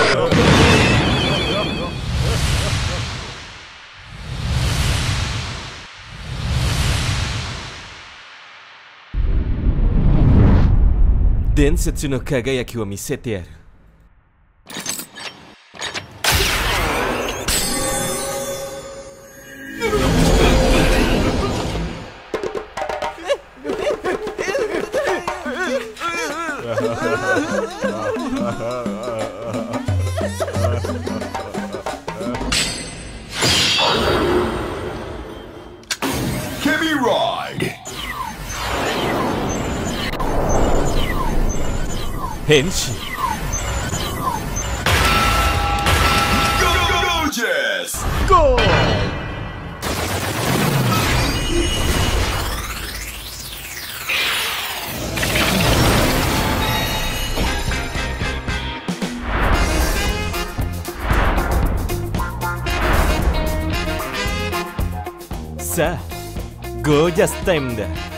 Oh, 伝説の輝きを見せてやる変身 Go! Go! Jazz! Go! 자, 고자스타입니다.